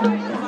Bye.